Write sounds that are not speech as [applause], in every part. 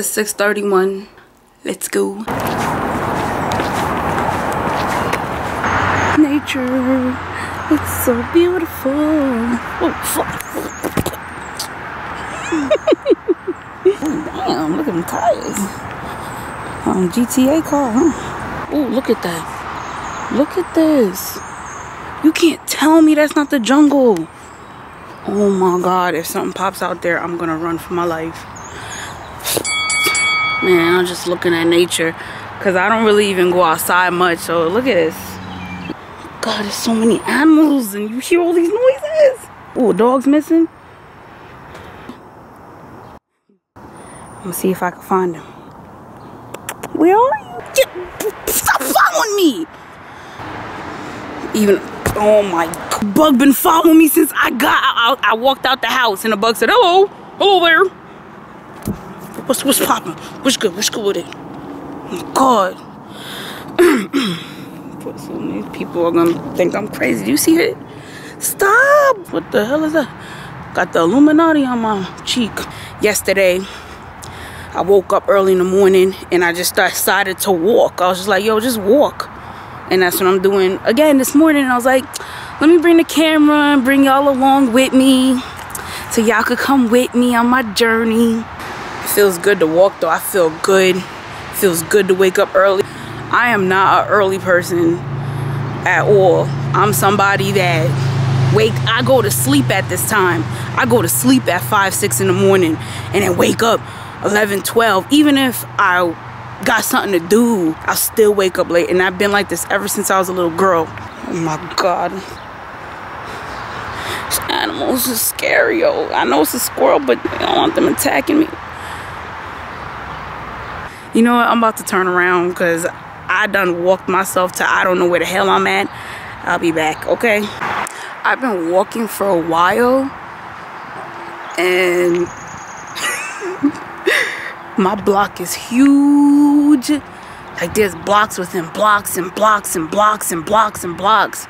it's 6.31. Let's go. Nature. It's so beautiful. Oh, fuck. [laughs] Damn, look at them tires. Um, GTA car, huh? Oh, look at that. Look at this. You can't tell me that's not the jungle. Oh my God, if something pops out there, I'm gonna run for my life. Man, I'm just looking at nature because I don't really even go outside much. So look at this. God, there's so many animals and you hear all these noises. Oh, dog's missing. I'm see if I can find him. Where are you? Get, stop following me! Even, oh my, bug been following me since I got out. I walked out the house and the bug said, hello, hello there. What's, what's popping? What's good? What's good with it? Oh God. [clears throat] These people are gonna think I'm crazy. Do you see it? Stop! What the hell is that? Got the Illuminati on my cheek. Yesterday, I woke up early in the morning and I just decided to walk. I was just like, yo, just walk. And that's what I'm doing again this morning. I was like, let me bring the camera and bring y'all along with me so y'all could come with me on my journey. Feels good to walk though. I feel good. Feels good to wake up early. I am not an early person at all. I'm somebody that wake I go to sleep at this time. I go to sleep at 5, 6 in the morning and then wake up 11, 12. Even if I got something to do, I'll still wake up late. And I've been like this ever since I was a little girl. Oh my God. This animals are scary, yo. I know it's a squirrel, but I don't want them attacking me. You know what? I'm about to turn around because I done walked myself to I don't know where the hell I'm at. I'll be back, okay? I've been walking for a while and [laughs] my block is huge like there's blocks within blocks and blocks and blocks and blocks and blocks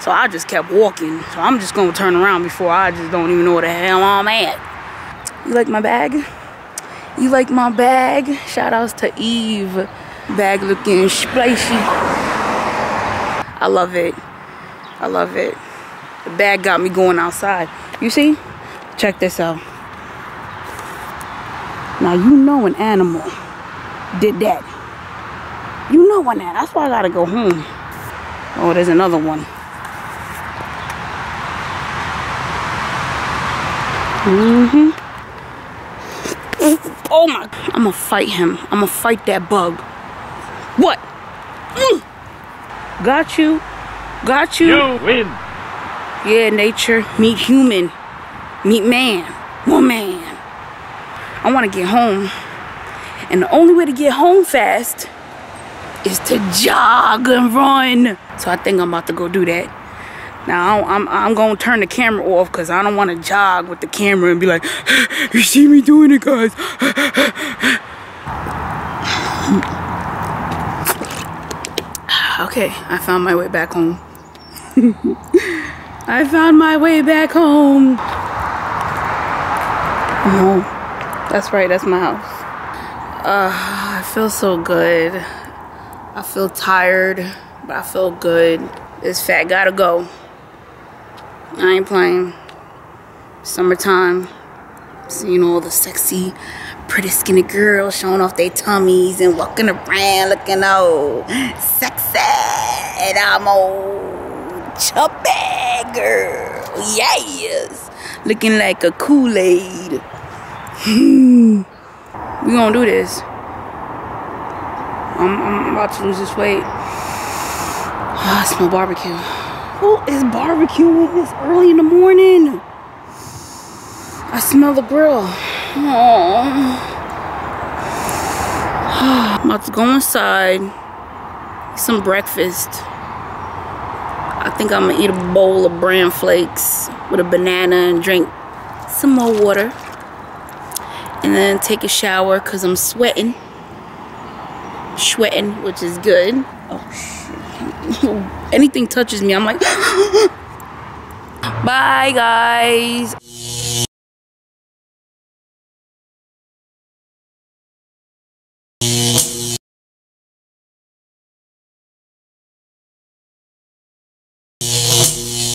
so i just kept walking so i'm just gonna turn around before i just don't even know where the hell i'm at you like my bag you like my bag shout outs to eve bag looking splashy i love it i love it the bag got me going outside you see check this out now you know an animal did that. You know one that. That's why I gotta go home. Oh, there's another one. Mm-hmm. Oh my, I'm gonna fight him. I'm gonna fight that bug. What? Mm. Got you. Got you. You win. Yeah, nature. Meet human. Meet man. Woman. I want to get home. And the only way to get home fast is to jog and run. So I think I'm about to go do that. Now I'm, I'm to turn the camera off because I don't want to jog with the camera and be like, [gasps] you see me doing it, guys. [sighs] okay, I found my way back home. [laughs] I found my way back home. No. That's right, that's my house. Uh, I feel so good. I feel tired, but I feel good. This fat gotta go. I ain't playing. Summertime. Seeing all the sexy, pretty skinny girls showing off their tummies and walking around looking all sexy. And I'm old chubby girl. Yes. Looking like a Kool-Aid. [laughs] we gonna do this. I'm, I'm about to lose this weight. Oh, I smell barbecue. Who is barbecuing this early in the morning? I smell the grill. Oh. [sighs] I'm about to go inside, some breakfast. I think I'm gonna eat a bowl of bran flakes with a banana and drink some more water and then take a shower because I'm sweating sweating which is good oh anything touches me I'm like [gasps] bye guys